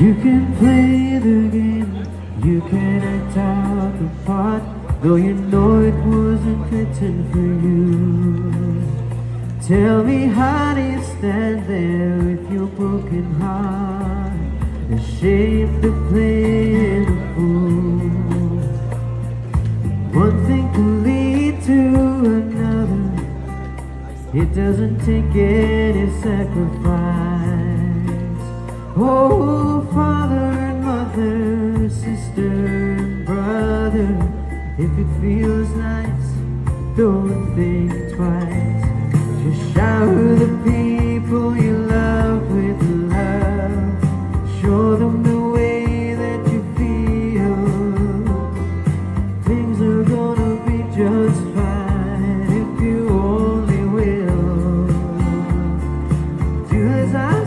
You can play the game, you can act out the part, though you know it wasn't written for you. Tell me how do you stand there with your broken heart, ashamed to play the fool. One thing can lead to another, it doesn't take any sacrifice. Oh, if it feels nice, don't think twice. Just shower the people you love with love. Show them the way that you feel. Things are gonna be just fine if you only will. Do as I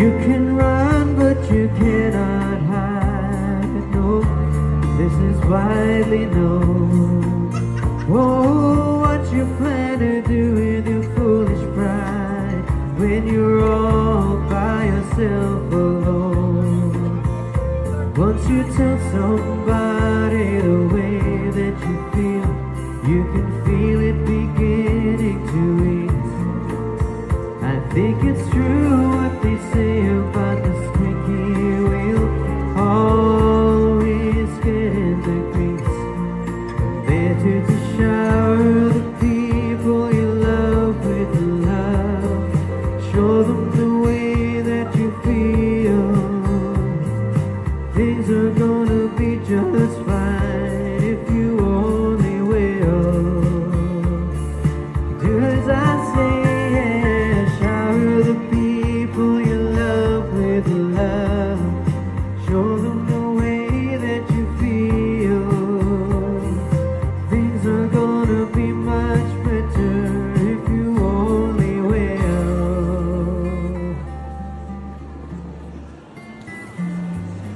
You can run, but you cannot hide. No, this is widely known. Oh, what you plan to do with your foolish pride when you're all by yourself alone? Once you tell somebody the way that you feel, you can feel it beginning to ease. I think it's true